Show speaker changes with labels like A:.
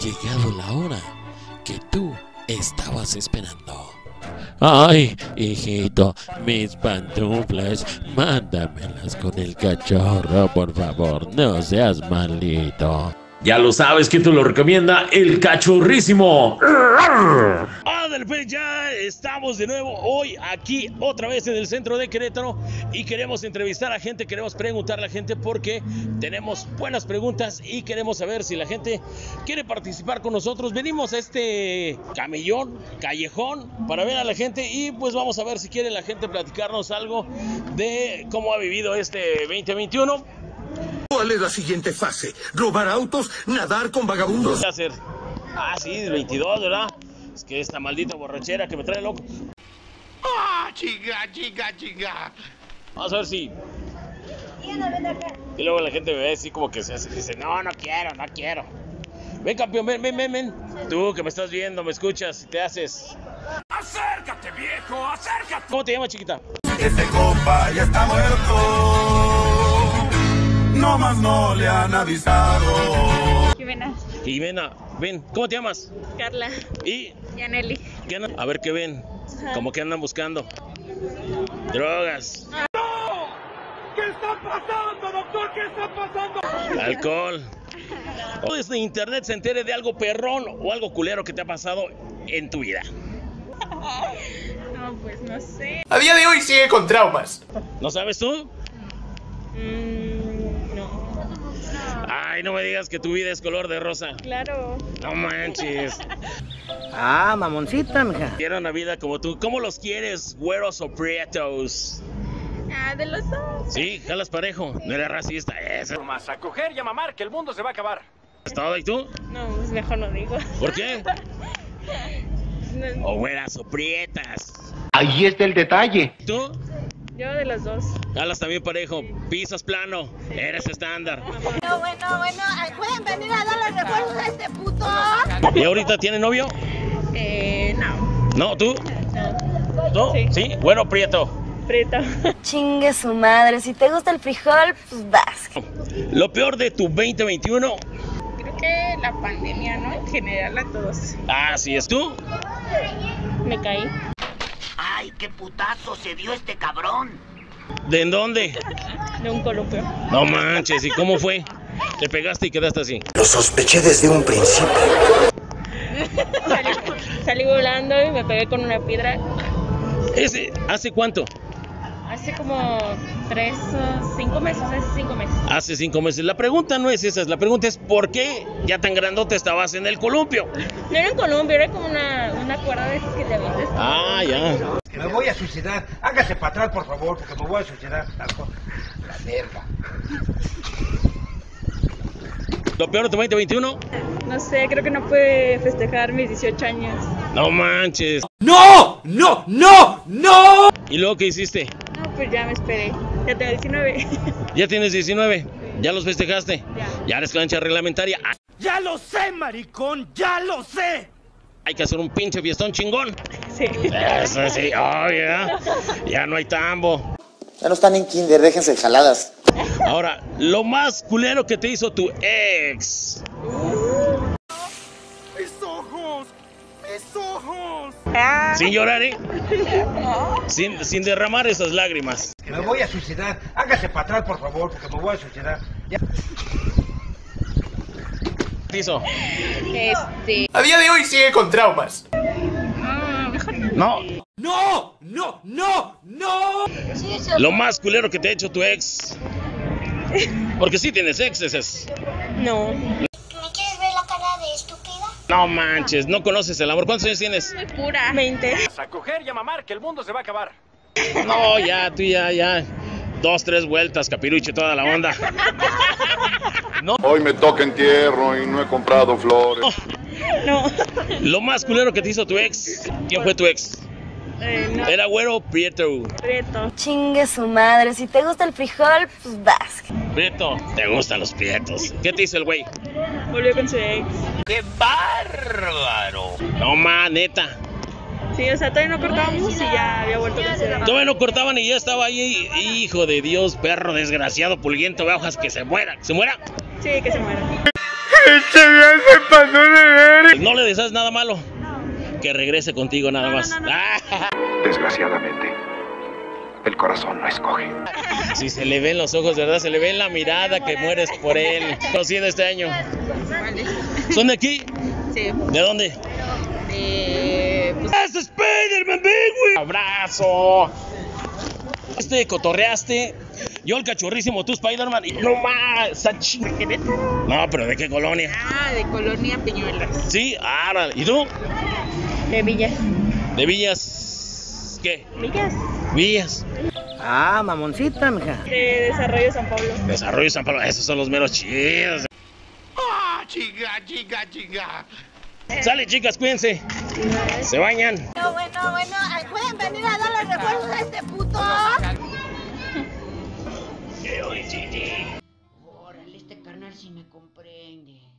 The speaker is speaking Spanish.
A: llegado la hora que tú estabas esperando. Ay, hijito, mis pantuflas, mándamelas con el cachorro, por favor, no seas malito.
B: Ya lo sabes que te lo recomienda el cachorrísimo.
C: Pues ya estamos de nuevo hoy aquí otra vez en el centro de Querétaro y queremos entrevistar a gente, queremos preguntar a la gente porque tenemos buenas preguntas y queremos saber si la gente quiere participar con nosotros. Venimos a este camellón, callejón, para ver a la gente y pues vamos a ver si quiere la gente platicarnos algo de cómo ha vivido este 2021.
D: ¿Cuál es la siguiente fase? ¿Robar autos? ¿Nadar con vagabundos?
C: ¿Qué hacer? Ah, sí, el 22, ¿verdad? Es que esta maldita borrachera que me trae loco.
D: ¡Ah, chica, chica, chica!
C: Vamos a ver si. Y luego la gente me ve así como que se hace, dice, no, no quiero, no quiero. Ven, campeón, ven, ven, ven, ven. Tú que me estás viendo, me escuchas y te haces.
D: ¡Acércate, viejo! ¡Acércate!
C: ¿Cómo te llamas, chiquita?
D: Este compa ya está muerto. No más no le han avisado.
E: Jimena,
C: Jimena, ven, ¿cómo te llamas?
E: Carla,
C: Y.
E: Yaneli.
C: A ver qué ven. ¿Cómo que andan buscando? Drogas.
D: ¿Qué está pasando, doctor? ¿Qué está pasando?
C: Alcohol. O desde internet se entere de algo perrón o algo culero que te ha pasado en tu vida.
E: No, pues no sé.
F: A día de hoy sigue con traumas.
C: ¿No sabes tú?
E: Mm, no.
C: Ay, no me digas que tu vida es color de rosa.
E: Claro.
C: No manches.
G: Ah, mamoncita, mija.
C: Quiero una vida como tú. ¿Cómo los quieres, güeros o prietos?
E: Ah, de los dos.
C: Sí, jalas parejo. No eres racista. Eso
F: Más a coger y a mamar que el mundo se va a acabar.
C: es todo. ¿Y tú?
E: No, pues mejor no digo.
C: ¿Por qué?
E: No,
C: O güeras o prietas.
G: Ahí está el detalle.
C: ¿Y ¿Tú?
E: Yo de los dos.
C: Jalas también parejo. Pisas plano. Eres estándar.
H: Bueno, bueno, bueno, ¿pueden venir a darle refuerzos a este puto?
C: ¿Y ahorita tiene novio?
E: Eh, no.
C: No, ¿tú?
E: No.
C: ¿Tú?
E: Sí.
C: ¿Sí? Bueno, prieto.
E: Prieto.
H: Chingue su madre, si te gusta el frijol, pues vas.
C: Lo peor de tu 2021.
E: Creo que la pandemia, ¿no? En general a todos.
C: Así es. ¿Tú?
E: Me caí.
G: Ay, qué putazo se dio este cabrón.
C: ¿De en dónde?
E: De un columpio.
C: No manches. ¿Y cómo fue? Te pegaste y quedaste así.
D: Lo sospeché desde un principio.
E: Salí, salí volando y me pegué con una piedra.
C: ¿Ese, ¿Hace cuánto?
E: Hace como tres o cinco meses, hace cinco meses.
C: Hace cinco meses. La pregunta no es esa. La pregunta es ¿por qué ya tan grandote estabas en el columpio?
E: No era en Colombia, era como una, una cuerda de esas que te avientas.
C: Ah, ya.
G: Me voy a suicidar. Hágase para atrás, por favor, porque me voy a suicidar. La, la verga.
C: ¿Lo peor de tu 2021?
E: No sé, creo que no pude festejar mis 18 años.
C: No manches.
F: ¡No! ¡No! ¡No! ¡No!
C: ¿Y luego qué hiciste?
E: Pues ya me esperé. Ya tengo 19.
C: Ya tienes 19. ¿Ya los festejaste?
E: Ya.
C: Ya eres cancha reglamentaria. Ah,
F: ¡Ya lo sé, maricón! ¡Ya lo sé!
C: Hay que hacer un pinche fiestón chingón.
E: Sí.
C: Eso sí, oh, ya. Ya no hay tambo.
G: Ya no están en kinder, déjense de jaladas.
C: Ahora, lo más culero que te hizo tu ex.
E: Ah,
C: Sin llorar, ¿eh? Sin, sin derramar esas lágrimas.
G: Me voy a suicidar. Hágase para atrás, por favor, porque me voy a suicidar. Ya.
E: Este.
F: A día de hoy sigue con traumas.
E: mejor no.
C: No.
F: ¡No! ¡No! ¡No! ¡No!
C: Lo más culero que te ha hecho tu ex. Porque sí tienes exes.
E: No.
C: No manches, no conoces el amor. ¿Cuántos años tienes?
E: Soy pura. 20.
F: A coger y a mamar que el mundo se va a acabar.
C: No, ya, tú ya, ya. Dos, tres vueltas, capirucho, toda la onda.
I: Hoy me toca entierro y no he comprado flores.
E: No.
C: Lo más culero que te hizo tu ex. ¿Quién fue tu ex?
E: Eh, no.
C: Era güero Prieto.
E: Prieto.
H: Chingue su madre, si te gusta el frijol, pues vas.
C: Prieto, te gustan los prietos. ¿Qué te hizo el güey?
E: Volvió con su ex.
G: ¡Qué bárbaro!
C: No, ma, neta.
E: Sí, o sea, todavía no cortábamos y ya había vuelto con su ex.
C: Todavía no cortaban y ya estaba ahí. Hijo de Dios, perro desgraciado, pulguiento de hojas, que se muera. ¿Se muera?
E: Sí, que se muera.
J: ¡Este se pasó de ver!
C: No le deseas nada malo. Que regrese contigo nada más.
K: Desgraciadamente, el corazón no escoge.
C: Si se le ven los ojos, ¿verdad? Se le ve en la mirada que mueres por él. Conocido este año. ¿Son de aquí?
L: Sí.
C: ¿De dónde?
L: Eh, pues,
C: ¡Es Spider-Man, güey! ¡Abrazo! Este, cotorreaste. Yo el cachorrísimo, tú Spider-Man. y No más, No, pero ¿de qué colonia?
L: ah, de Colonia Peñuelas.
C: Sí, ahora. ¿Y tú?
L: De Villas.
C: ¿De Villas? ¿Qué?
L: Villas.
C: Villas.
M: Ah, mamoncita, mija.
L: De Desarrollo San Pablo.
C: Desarrollo San Pablo. Esos son los meros chidos.
J: ¡Ah, chinga, chinga, chinga!
C: Sale, chicas, cuídense. Se bañan.
I: No, bueno, bueno, ay, ¿pueden venir a dar los recuerdos a este puto?
N: Órale, este carnal sí me comprende.